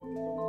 Música